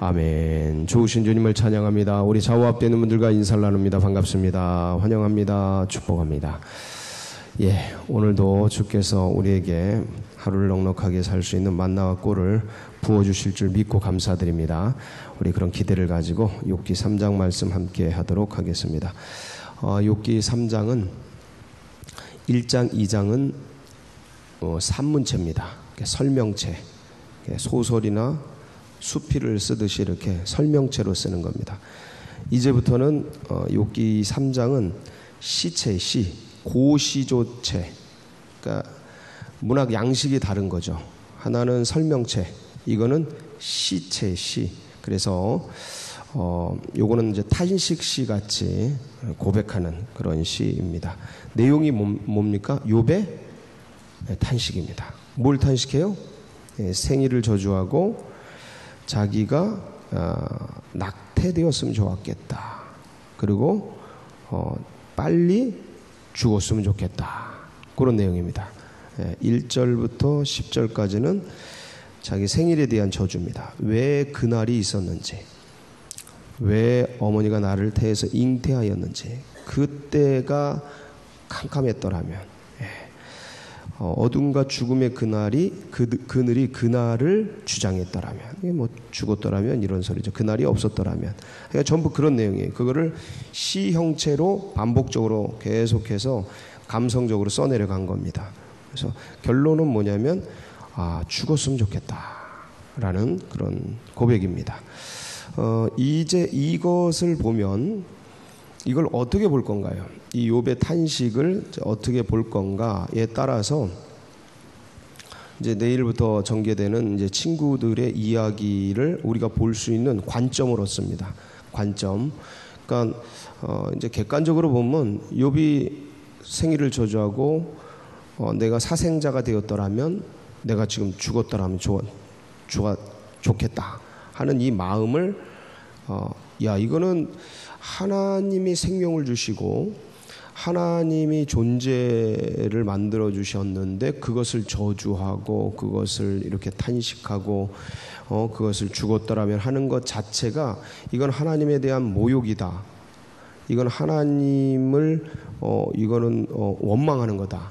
아멘. 좋으신 주님을 찬양합니다. 우리 좌우 앞되는 분들과 인사를 나눕니다. 반갑습니다. 환영합니다. 축복합니다. 예, 오늘도 주께서 우리에게 하루를 넉넉하게 살 수 있는 만나와 꿀을 부어주실 줄 믿고 감사드립니다. 우리 그런 기대를 가지고 욕기 3장 말씀 함께 하도록 하겠습니다. 어, 욕기 3장은 1장, 2장은 어, 산문체입니다. 설명체, 소설이나 수필을 쓰듯이 이렇게 설명체로 쓰는 겁니다. 이제부터는 어, 욕기 3장은 시체, 시, 고시조체. 그러니까 문학 양식이 다른 거죠. 하나는 설명체, 이거는 시체, 시. 그래서 어, 요거는 이제 탄식 시 같이 고백하는 그런 시입니다. 내용이 뭡니까? 욥의 탄식입니다. 뭘 탄식해요? 예, 생일을 저주하고 자기가 어, 낙태되었으면 좋았겠다. 그리고 어, 빨리 죽었으면 좋겠다. 그런 내용입니다. 예, 1절부터 10절까지는 자기 생일에 대한 저주입니다. 왜 그날이 있었는지, 왜 어머니가 나를 태해서 잉태하였는지, 그때가 캄캄했더라면, 어, 어둠과 죽음의 그날이 그, 그늘이 그날을 주장했더라면 뭐 죽었더라면 이런 소리죠. 그날이 없었더라면 그러니까 전부 그런 내용이에요. 그거를 시 형체로 반복적으로 계속해서 감성적으로 써내려간 겁니다. 그래서 결론은 뭐냐면 아 죽었으면 좋겠다라는 그런 고백입니다. 어, 이제 이것을 보면 이걸 어떻게 볼 건가요? 이 욥의 탄식을 어떻게 볼 건가에 따라서 이제 내일부터 전개되는 이제 친구들의 이야기를 우리가 볼 수 있는 관점을 얻습니다. 관점. 그러니까 어 이제 객관적으로 보면 욥이 생일을 저주하고 어 내가 사생자가 되었더라면 내가 지금 죽었더라면 좋, 좋아, 좋겠다 하는 이 마음을 어, 야 이거는 하나님이 생명을 주시고 하나님이 존재를 만들어 주셨는데 그것을 저주하고 그것을 이렇게 탄식하고 어 그것을 죽었더라면 하는 것 자체가 이건 하나님에 대한 모욕이다. 이건 하나님을 어 이거는 어 원망하는 거다.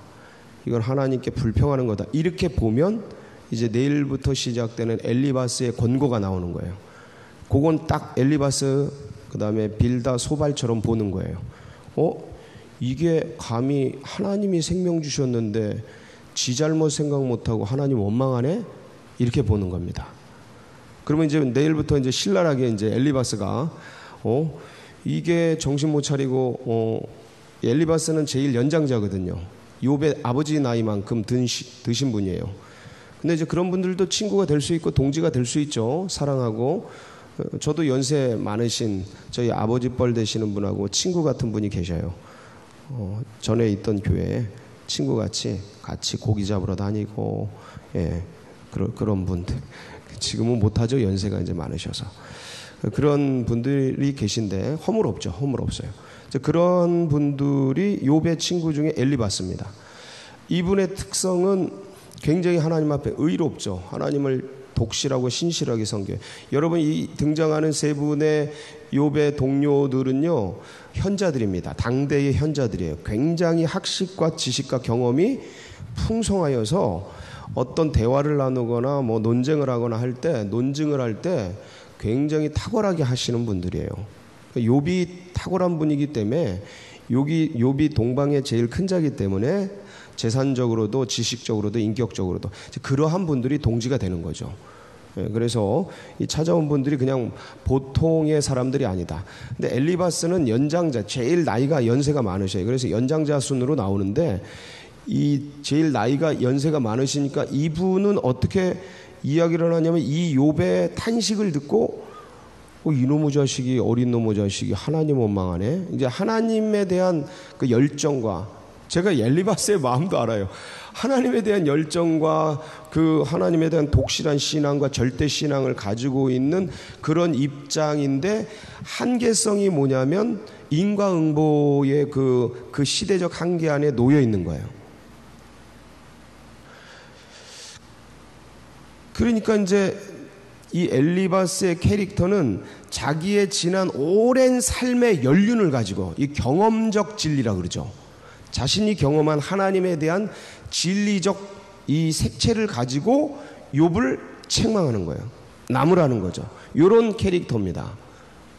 이건 하나님께 불평하는 거다. 이렇게 보면 이제 내일부터 시작되는 엘리바스의 권고가 나오는 거예요. 그건 딱 엘리바스 그다음에 빌다 소발처럼 보는 거예요. 어? 이게 감히 하나님이 생명 주셨는데 지 잘못 생각 못 하고 하나님 원망하네? 이렇게 보는 겁니다. 그러면 이제 내일부터 이제 신랄하게 이제 엘리바스가 어 이게 정신 못 차리고 어 엘리바스는 제일 연장자거든요. 욥의 아버지 나이만큼 드신 분이에요. 근데 이제 그런 분들도 친구가 될 수 있고 동지가 될 수 있죠. 사랑하고 어, 저도 연세 많으신 저희 아버지 뻘 되시는 분하고 친구 같은 분이 계셔요. 어, 전에 있던 교회에 친구같이 같이 고기 잡으러 다니고, 예, 그런, 그런 분들. 지금은 못하죠. 연세가 이제 많으셔서. 그런 분들이 계신데 허물 없죠. 허물 없어요. 그런 분들이 요배 친구 중에 엘리바스입니다. 이분의 특성은 굉장히 하나님 앞에 의롭죠. 하나님을 독실하고 신실하게 섬겨요. 여러분 이 등장하는 세 분의 욥의 동료들은요 현자들입니다. 당대의 현자들이에요. 굉장히 학식과 지식과 경험이 풍성하여서 어떤 대화를 나누거나 뭐 논쟁을 하거나 할 때 논증을 할 때 굉장히 탁월하게 하시는 분들이에요. 욥이 탁월한 분이기 때문에 욥이 욥이 동방의 제일 큰 자기 때문에 재산적으로도 지식적으로도 인격적으로도 그러한 분들이 동지가 되는 거죠. 예, 그래서 이 찾아온 분들이 그냥 보통의 사람들이 아니다. 근데 엘리바스는 연장자, 제일 나이가 연세가 많으셔요. 그래서 연장자 순으로 나오는데 이 제일 나이가 연세가 많으시니까 이분은 어떻게 이야기를 하냐면 이 욥의 탄식을 듣고 어, 이놈의 자식이 어린 놈의 자식이 하나님 원망하네. 이제 하나님에 대한 그 열정과 제가 엘리바스의 마음도 알아요. 하나님에 대한 열정과 그 하나님에 대한 독실한 신앙과 절대 신앙을 가지고 있는 그런 입장인데 한계성이 뭐냐면 인과응보의 그, 그 시대적 한계 안에 놓여 있는 거예요. 그러니까 이제 이 엘리바스의 캐릭터는 자기의 지난 오랜 삶의 연륜을 가지고 이 경험적 진리라 그러죠. 자신이 경험한 하나님에 대한 진리적 이 색채를 가지고 욥을 책망하는 거예요. 나무라는 거죠. 요런 캐릭터입니다.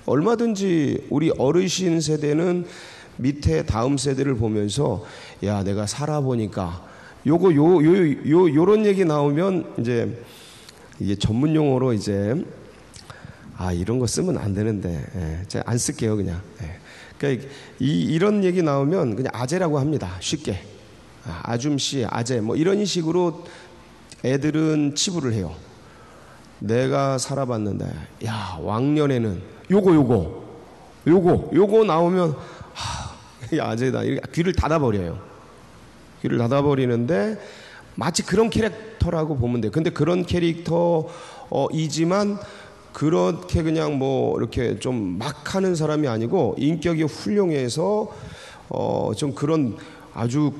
얼마든지 우리 어르신 세대는 밑에 다음 세대를 보면서 야 내가 살아보니까 요거 요 요 요 요 런 얘기 나오면 이제 이게 전문 용어로 이제 아 이런 거 쓰면 안 되는데 예, 안 쓸게요 그냥. 예. 그러니까 이 이런 얘기 나오면 그냥 아재라고 합니다 쉽게 아, 아줌씨 아재 뭐 이런 식으로 애들은 치부를 해요. 내가 살아봤는데 야 왕년에는 요거 요거 요거 요거 나오면 하, 아재다 이렇게 귀를 닫아버려요. 귀를 닫아버리는데 마치 그런 캐릭터라고 보면 돼. 근데 그런 캐릭터이지만 그렇게 그냥 뭐 이렇게 좀 막 하는 사람이 아니고 인격이 훌륭해서 어 좀 그런 아주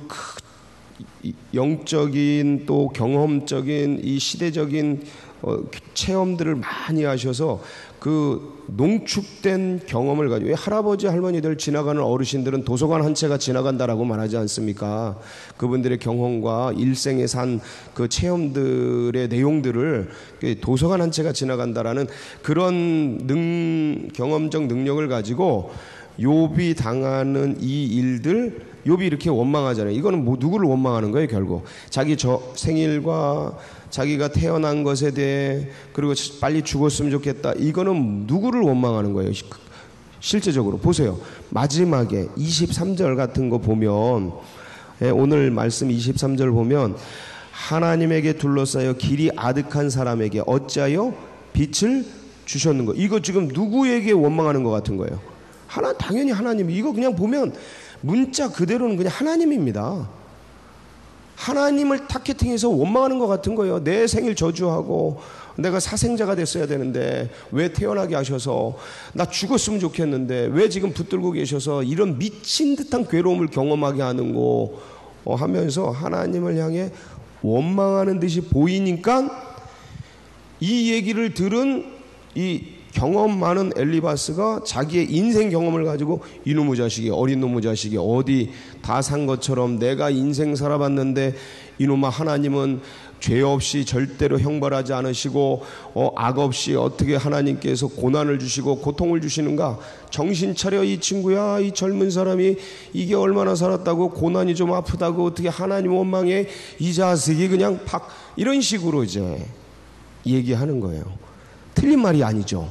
영적인 또 경험적인 이 시대적인 어 체험들을 많이 하셔서 그 농축된 경험을 가지고 할아버지 할머니들 지나가는 어르신들은 도서관 한 채가 지나간다라고 말하지 않습니까? 그분들의 경험과 일생에 산 그 체험들의 내용들을 그 도서관 한 채가 지나간다라는 그런 능 경험적 능력을 가지고 욥이 당하는 이 일들 욥이 이렇게 원망하잖아요. 이거는 뭐 누구를 원망하는 거예요, 결국. 자기 저 생일과 자기가 태어난 것에 대해 그리고 빨리 죽었으면 좋겠다. 이거는 누구를 원망하는 거예요? 실제적으로 보세요. 마지막에 23절 같은 거 보면 예, 오늘 말씀 23절 보면 하나님에게 둘러싸여 길이 아득한 사람에게 어찌하여 빛을 주셨는 거. 이거 지금 누구에게 원망하는 것 같은 거예요? 하나 당연히 하나님. 이거 그냥 보면 문자 그대로는 그냥 하나님입니다. 하나님을 타겟팅해서 원망하는 것 같은 거예요. 내 생일 저주하고 내가 사생자가 됐어야 되는데 왜 태어나게 하셔서 나 죽었으면 좋겠는데 왜 지금 붙들고 계셔서 이런 미친 듯한 괴로움을 경험하게 하는 거 어, 하면서 하나님을 향해 원망하는 듯이 보이니까 이 얘기를 들은 이 경험 많은 엘리바스가 자기의 인생 경험을 가지고 이놈의 자식이 어린 놈의 자식이 어디 다 산 것처럼 내가 인생 살아봤는데 이놈아 하나님은 죄 없이 절대로 형벌하지 않으시고 어, 악 없이 어떻게 하나님께서 고난을 주시고 고통을 주시는가? 정신 차려 이 친구야. 이 젊은 사람이 이게 얼마나 살았다고 고난이 좀 아프다고 어떻게 하나님 원망해? 이 자식이 그냥 팍. 이런 식으로 이제 얘기하는 거예요. 틀린 말이 아니죠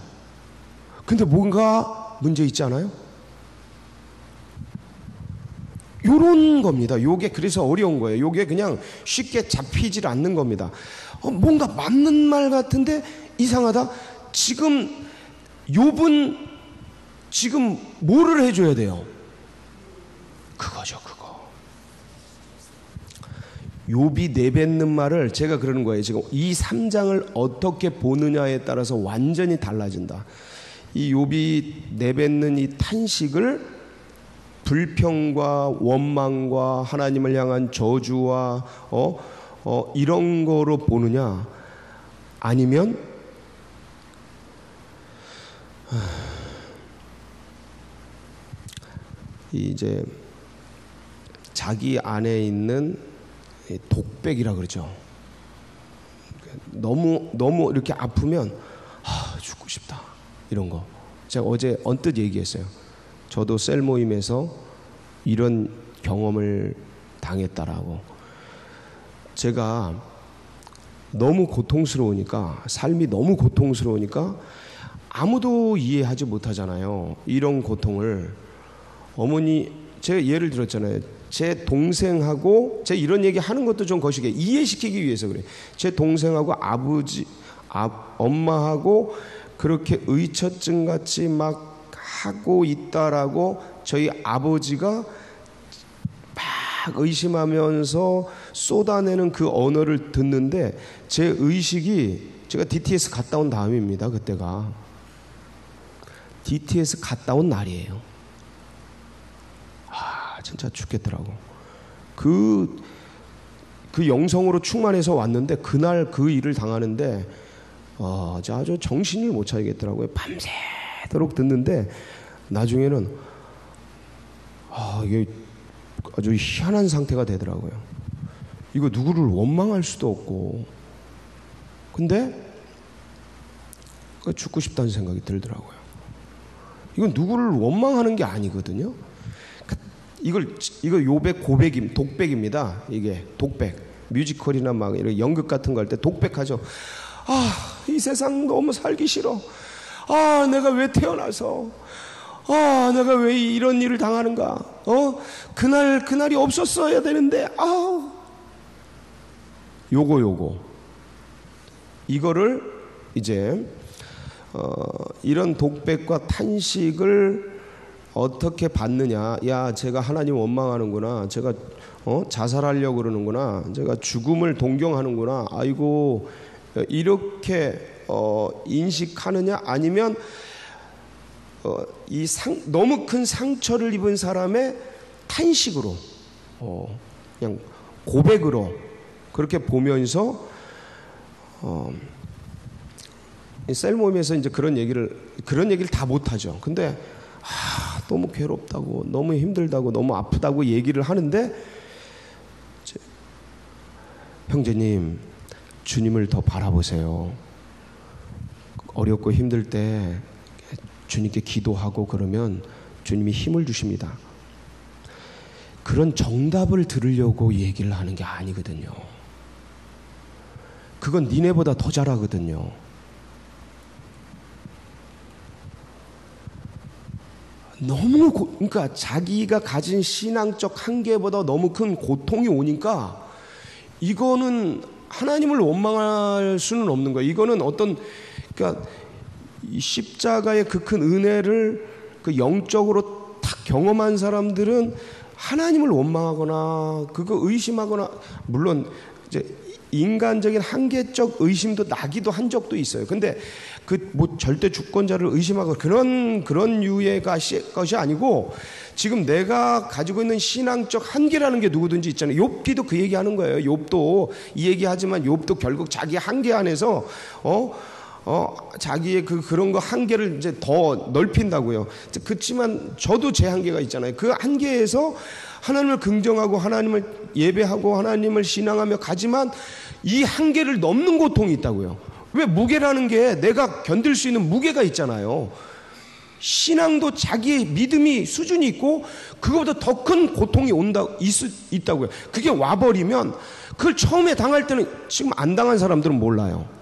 근데 뭔가 문제 있지 않아요? 요런 겁니다. 요게 그래서 어려운 거예요. 요게 그냥 쉽게 잡히질 않는 겁니다. 어, 뭔가 맞는 말 같은데 이상하다. 지금 욥은 지금 뭐를 해줘야 돼요? 그거죠, 그거. 욥이 내뱉는 말을 제가 그러는 거예요. 지금 이 3장을 어떻게 보느냐에 따라서 완전히 달라진다. 이 욥이 내뱉는 이 탄식을 불평과 원망과 하나님을 향한 저주와 어, 어 이런 거로 보느냐 아니면 이제 자기 안에 있는 독백이라 그러죠. 너무 너무 이렇게 아프면 아, 죽고 싶다. 이런 거. 제가 어제 언뜻 얘기했어요. 저도 셀 모임에서 이런 경험을 당했다라고. 제가 너무 고통스러우니까, 삶이 너무 고통스러우니까 아무도 이해하지 못하잖아요. 이런 고통을. 어머니, 제가 예를 들었잖아요. 제 동생하고, 제 이런 얘기 하는 것도 좀 거시게 이해시키기 위해서 그래. 제 동생하고 아버지, 아, 엄마하고 그렇게 의처증 같이 막 하고 있다라고 저희 아버지가 막 의심하면서 쏟아내는 그 언어를 듣는데 제 의식이 제가 DTS 갔다 온 다음입니다. 그때가 DTS 갔다 온 날이에요. 아 진짜 죽겠더라고. 그, 그 영성으로 충만해서 왔는데 그날 그 일을 당하는데 어, 아주 정신을 못 차리겠더라고요. 밤새도록 듣는데 나중에는 아, 이게 아주 희한한 상태가 되더라고요. 이거 누구를 원망할 수도 없고. 근데 죽고 싶다는 생각이 들더라고요. 이건 누구를 원망하는 게 아니거든요. 이걸 이거 요백 고백임 독백입니다. 이게 독백. 뮤지컬이나 막 이런 연극 같은 거 할 때 독백하죠. 아, 이 세상 너무 살기 싫어. 아, 내가 왜 태어나서 아, 내가 왜 이런 일을 당하는가? 어? 그날 그날이 없었어야 되는데 아. 요거 요거. 이거를 이제 어, 이런 독백과 탄식을 어떻게 받느냐? 야, 제가 하나님 원망하는구나. 제가 어? 자살하려고 그러는구나. 제가 죽음을 동경하는구나. 아이고, 이렇게 어, 인식하느냐? 아니면 어, 이 상, 너무 큰 상처를 입은 사람의 탄식으로, 어, 그냥 고백으로 그렇게 보면서 어, 셀 모임에서 이제 그런 얘기를 그런 얘기를 다 못하죠. 근데 아, 너무 괴롭다고, 너무 힘들다고, 너무 아프다고 얘기를 하는데 형제님 주님을 더 바라보세요. 어렵고 힘들 때 주님께 기도하고 그러면 주님이 힘을 주십니다. 그런 정답을 들으려고 얘기를 하는 게 아니거든요. 그건 니네보다 더 잘하거든요. 너무 고, 그러니까 자기가 가진 신앙적 한계보다 너무 큰 고통이 오니까 이거는 하나님을 원망할 수는 없는 거예요. 이거는 어떤 그러니까 이 십자가의 그 큰 은혜를 그 영적으로 탁 경험한 사람들은 하나님을 원망하거나 그거 의심하거나 물론 이제 인간적인 한계적 의심도 나기도 한 적도 있어요. 근데 그 뭐 절대 주권자를 의심하고 그런 그런 유의 것이 아니고 지금 내가 가지고 있는 신앙적 한계라는 게 누구든지 있잖아요. 욥기도 그 얘기하는 거예요. 욥도 이 얘기하지만 욥도 결국 자기 한계 안에서 어. 어, 자기의 그, 그런 거 한계를 이제 더 넓힌다고요. 그렇지만 저도 제 한계가 있잖아요. 그 한계에서 하나님을 긍정하고 하나님을 예배하고 하나님을 신앙하며 가지만 이 한계를 넘는 고통이 있다고요. 왜 무게라는 게 내가 견딜 수 있는 무게가 있잖아요. 신앙도 자기의 믿음이 수준이 있고 그거보다 더 큰 고통이 온다 있, 있다고요. 그게 와버리면 그걸 처음에 당할 때는 지금 안 당한 사람들은 몰라요.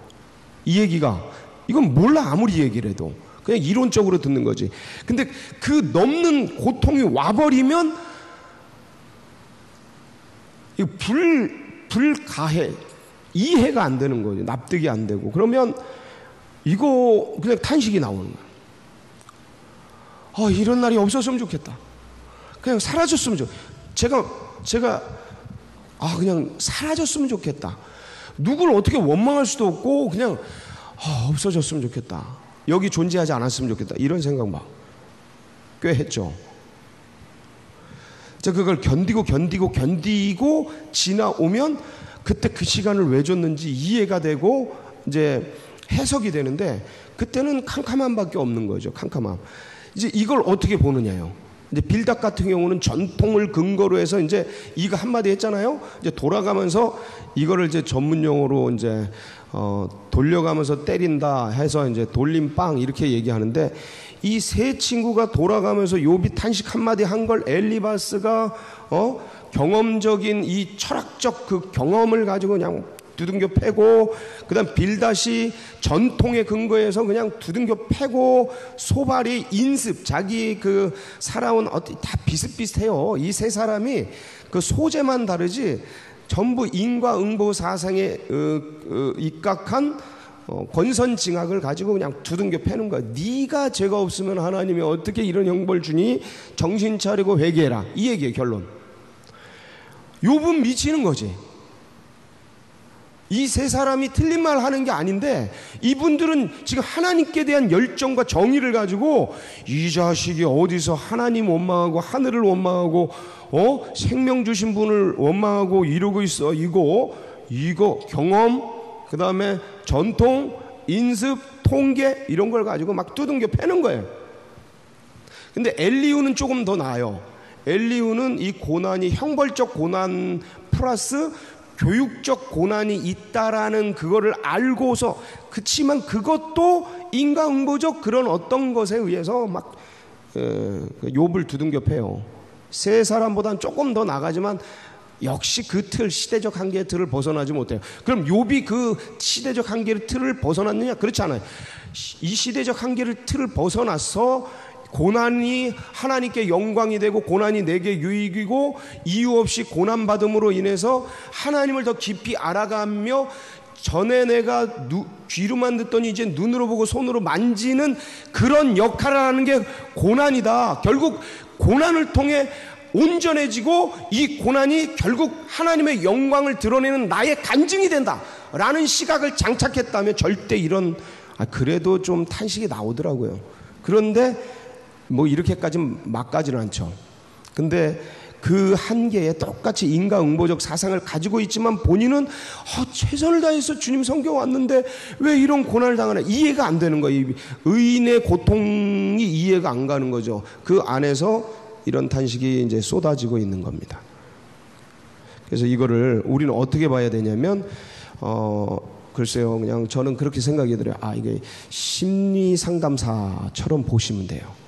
이 얘기가 이건 몰라 아무리 얘기를 해도 그냥 이론적으로 듣는 거지. 근데 그 넘는 고통이 와버리면 불 불가해 이해가 안 되는 거죠. 납득이 안 되고 그러면 이거 그냥 탄식이 나오는 거야. 아, 이런 날이 없었으면 좋겠다. 그냥 사라졌으면 좋. 제가 제가 아 그냥 사라졌으면 좋겠다. 누구를 어떻게 원망할 수도 없고 그냥 아, 없어졌으면 좋겠다. 여기 존재하지 않았으면 좋겠다. 이런 생각 막 꽤 했죠. 자, 그걸 견디고 견디고 견디고 지나오면 그때 그 시간을 왜 줬는지 이해가 되고 이제 해석이 되는데 그때는 캄캄함밖에 없는 거죠. 캄캄함. 이제 이걸 어떻게 보느냐요. 이제 빌닥 같은 경우는 전통을 근거로 해서 이제 이거 한마디 했잖아요. 이제 돌아가면서 이거를 이제 전문 용어로 이제 어 돌려가면서 때린다 해서 이제 돌림빵 이렇게 얘기하는데 이 세 친구가 돌아가면서 요비 탄식 한마디 한 걸 엘리바스가 어 경험적인 이 철학적 그 경험을 가지고 그냥 두둥겨 패고 그다음 빌다시 전통의 근거에서 그냥 두둥겨 패고 소발이 인습 자기 그 살아온 어떤 다 비슷비슷해요. 이 세 사람이 그 소재만 다르지 전부 인과응보 사상에 어, 어, 입각한 어, 권선징악을 가지고 그냥 두둥겨 패는 거야. 네가 죄가 없으면 하나님이 어떻게 이런 형벌 주니 정신 차리고 회개해라. 이 얘기의 결론. 욥은 미치는 거지. 이 세 사람이 틀린 말 하는 게 아닌데 이분들은 지금 하나님께 대한 열정과 정의를 가지고 이 자식이 어디서 하나님 원망하고 하늘을 원망하고 어 생명 주신 분을 원망하고 이러고 있어 이거 이거 경험 그 다음에 전통 인습, 통계 이런 걸 가지고 막 두둥겨 패는 거예요. 근데 엘리우는 조금 더 나아요. 엘리우는 이 고난이 형벌적 고난 플러스 교육적 고난이 있다라는 그거를 알고서 그치만 그것도 인과응보적 그런 어떤 것에 의해서 막 어, 그 욥을 두둥겨 패요. 세 사람보다는 조금 더 나가지만 역시 그 틀, 시대적 한계의 틀을 벗어나지 못해요. 그럼 욥이 그 시대적 한계의 틀을 벗어났느냐? 그렇지 않아요. 이 시대적 한계를 틀을 벗어나서 고난이 하나님께 영광이 되고 고난이 내게 유익이고 이유 없이 고난 받음으로 인해서 하나님을 더 깊이 알아가며 전에 내가 누, 귀로만 듣더니 이제 눈으로 보고 손으로 만지는 그런 역할을 하는 게 고난이다. 결국 고난을 통해 온전해지고 이 고난이 결국 하나님의 영광을 드러내는 나의 간증이 된다. 라는 시각을 장착했다면 절대 이런, 아, 그래도 좀 탄식이 나오더라고요. 그런데 뭐 이렇게까지 막 가지는 않죠. 근데 그 한계에 똑같이 인과응보적 사상을 가지고 있지만 본인은 어, 최선을 다해서 주님 성경 왔는데 왜 이런 고난을 당하나 이해가 안 되는 거예요. 의인의 고통이 이해가 안 가는 거죠. 그 안에서 이런 탄식이 이제 쏟아지고 있는 겁니다. 그래서 이거를 우리는 어떻게 봐야 되냐면 어 글쎄요 그냥 저는 그렇게 생각이 들어요. 아 이게 심리 상담사처럼 보시면 돼요.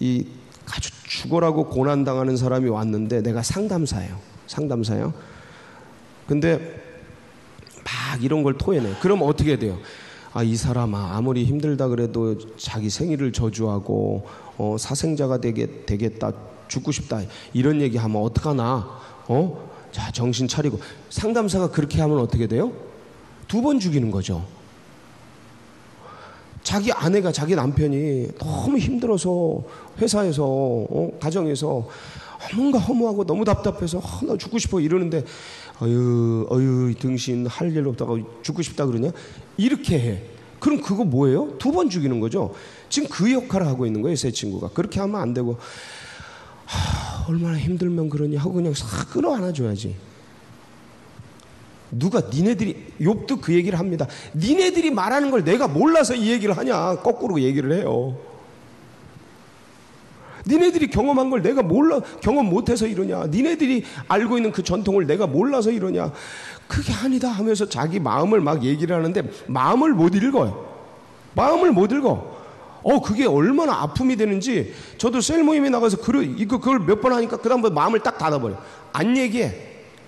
이 아주 죽어라고 고난 당하는 사람이 왔는데 내가 상담사예요. 상담사요. 근데 막 이런 걸 토해내. 그럼 어떻게 돼요? 아, 이 사람아, 아무리 힘들다 그래도 자기 생일을 저주하고, 어, 사생자가 되겠, 되겠다, 죽고 싶다, 이런 얘기 하면 어떡하나, 어? 자, 정신 차리고. 상담사가 그렇게 하면 어떻게 돼요? 두 번 죽이는 거죠. 자기 아내가 자기 남편이 너무 힘들어서 회사에서 어, 가정에서 뭔가 허무하고 너무 답답해서 어, 나 죽고 싶어 이러는데 어유 어유 등신 할 일 없다가 죽고 싶다 그러냐? 이렇게 해. 그럼 그거 뭐예요? 두 번 죽이는 거죠. 지금 그 역할을 하고 있는 거예요 새 친구가. 그렇게 하면 안 되고 하, 얼마나 힘들면 그러냐 하고 그냥 싹 끌어 안아줘야지 누가 니네들이 욥도 그 얘기를 합니다. 니네들이 말하는 걸 내가 몰라서 이 얘기를 하냐? 거꾸로 얘기를 해요. 니네들이 경험한 걸 내가 몰라 경험 못해서 이러냐? 니네들이 알고 있는 그 전통을 내가 몰라서 이러냐? 그게 아니다 하면서 자기 마음을 막 얘기를 하는데 마음을 못 읽어요. 마음을 못 읽어. 어, 그게 얼마나 아픔이 되는지 저도 셀 모임에 나가서 그 이거 그걸 몇 번 하니까 그다음부터 마음을 딱 닫아버려. 안 얘기해.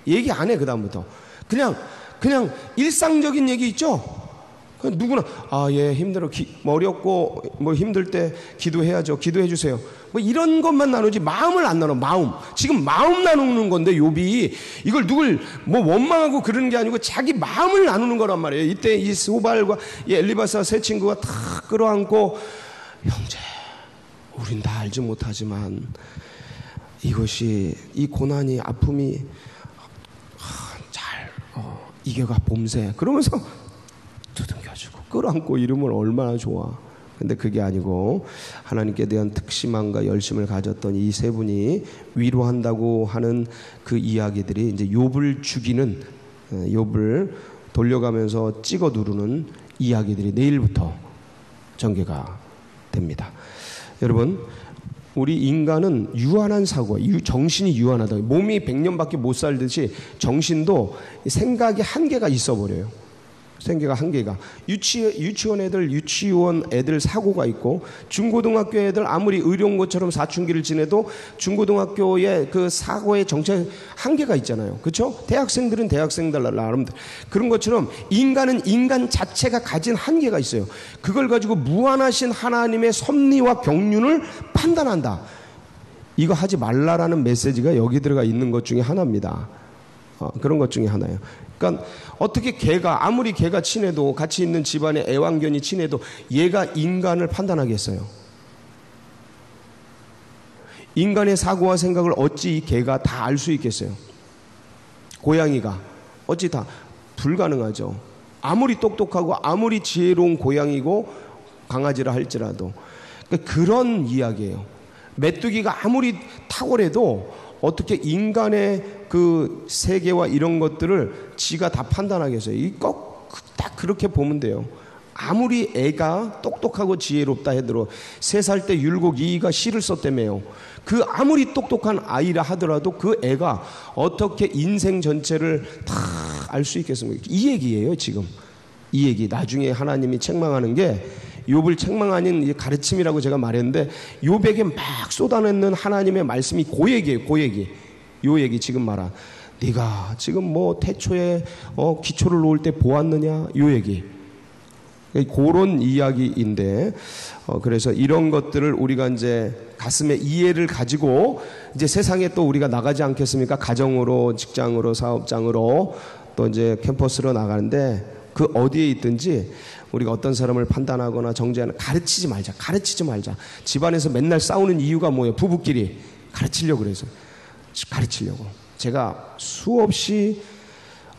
얘기 안 해 그다음부터. 그냥 그냥 일상적인 얘기 있죠. 누구나 아 예 힘들어 기, 뭐 어렵고 뭐 힘들 때 기도해야죠. 기도해 주세요. 뭐 이런 것만 나누지 마음을 안 나눠 마음. 지금 마음 나누는 건데 욥이 이걸 누굴 뭐 원망하고 그러는 게 아니고 자기 마음을 나누는 거란 말이에요. 이때 이 소발과 이 엘리바사 세 친구가 다 끌어안고 형제 우린 다 알지 못하지만 이것이 이 고난이 아픔이 이겨가 봄새 그러면서 두둥겨주고 끌어안고 이름을 얼마나 좋아. 근데 그게 아니고 하나님께 대한 특심함과 열심을 가졌던 이 세 분이 위로한다고 하는 그 이야기들이 이제 욥을 죽이는 어, 욥을 돌려가면서 찍어 누르는 이야기들이 내일부터 전개가 됩니다. 여러분 우리 인간은 유한한 사고, 정신이 유한하다. 몸이 100년밖에 못 살듯이 정신도 생각이 한계가 있어 버려요. 생계가 한계가 유치 유치원 애들 유치원 애들 사고가 있고 중고등학교 애들 아무리 의료원 것처럼 사춘기를 지내도 중고등학교의 그 사고의 정체 한계가 있잖아요. 그렇죠? 대학생들은 대학생들 나름대로 그런 것처럼 인간은 인간 자체가 가진 한계가 있어요. 그걸 가지고 무한하신 하나님의 섭리와 경륜을 판단한다. 이거 하지 말라라는 메시지가 여기 들어가 있는 것 중에 하나입니다. 어, 그런 것 중에 하나예요. 그러니까 어떻게 개가 아무리 개가 친해도 같이 있는 집안의 애완견이 친해도 얘가 인간을 판단하겠어요. 인간의 사고와 생각을 어찌 이 개가 다 알 수 있겠어요? 고양이가 어찌 다 불가능하죠. 아무리 똑똑하고 아무리 지혜로운 고양이고 강아지라 할지라도 그러니까 그런 이야기예요. 메뚜기가 아무리 탁월해도 어떻게 인간의 그 세계와 이런 것들을 지가 다 판단하겠어요? 이꼭 그- 딱 그렇게 보면 돼요. 아무리 애가 똑똑하고 지혜롭다 해도 세 살 때 율곡 이이가 시를 썼다며요. 그 아무리 똑똑한 아이라 하더라도 그 애가 어떻게 인생 전체를 다 알 수 있겠습니까? 이 얘기예요, 지금. 이 얘기. 나중에 하나님이 책망하는 게 욥을 책망하는 이 가르침이라고 제가 말했는데 욥에게 막 쏟아내는 하나님의 말씀이 고 얘기예요, 고 얘기. 요 얘기 지금 말한. 네가 지금 뭐 태초에 어, 기초를 놓을 때 보았느냐? 요 얘기. 그런 이야기인데 어, 그래서 이런 것들을 우리가 이제 가슴에 이해를 가지고 이제 세상에 또 우리가 나가지 않겠습니까? 가정으로, 직장으로, 사업장으로 또 이제 캠퍼스로 나가는데 그 어디에 있든지 우리가 어떤 사람을 판단하거나 정죄하는 가르치지 말자. 가르치지 말자. 집안에서 맨날 싸우는 이유가 뭐예요? 부부끼리 가르치려고 그래서 가르치려고. 제가 수없이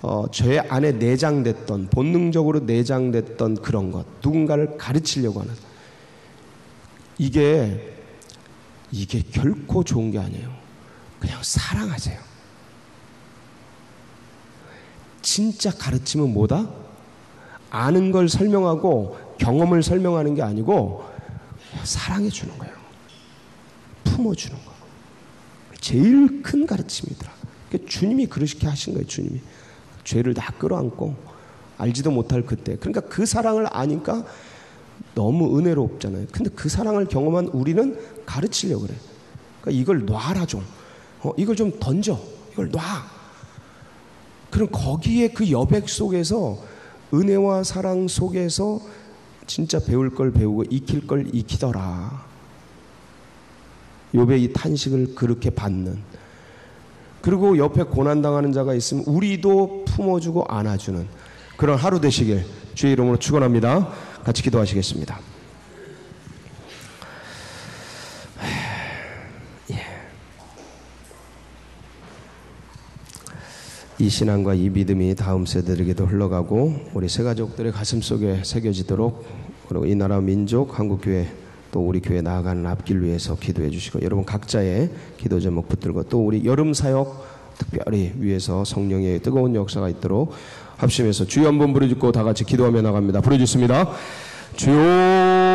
어, 제 안에 내장됐던 본능적으로 내장됐던 그런 것 누군가를 가르치려고 하는 이게 이게 결코 좋은 게 아니에요. 그냥 사랑하세요. 진짜 가르침은 뭐다? 아는 걸 설명하고 경험을 설명하는 게 아니고 사랑해 주는 거예요. 품어 주는 거. 제일 큰 가르침이더라. 그러니까 주님이 그렇게 하신 거예요, 주님이. 죄를 다 끌어안고 알지도 못할 그때. 그러니까 그 사랑을 아니까 너무 은혜롭잖아요. 근데 그 사랑을 경험한 우리는 가르치려고 그래. 그러니까 이걸 놔라 좀. 어, 이걸 좀 던져. 이걸 놔. 그럼 거기에 그 여백 속에서 은혜와 사랑 속에서 진짜 배울 걸 배우고 익힐 걸 익히더라. 요배 이 탄식을 그렇게 받는. 그리고 옆에 고난당하는 자가 있으면 우리도 품어주고 안아주는 그런 하루 되시길 주의 이름으로 축원합니다. 같이 기도하시겠습니다. 이 신앙과 이 믿음이 다음 세대들에게도 흘러가고 우리 새 가족들의 가슴 속에 새겨지도록 그리고 이 나라 민족 한국 교회 또 우리 교회 나아가는 앞길 위해서 기도해 주시고 여러분 각자의 기도 제목 붙들고 또 우리 여름 사역 특별히 위해서 성령의 뜨거운 역사가 있도록 합심해서 주여 한번 부르짖고 다 같이 기도하며 나갑니다. 부르짖습니다. 주여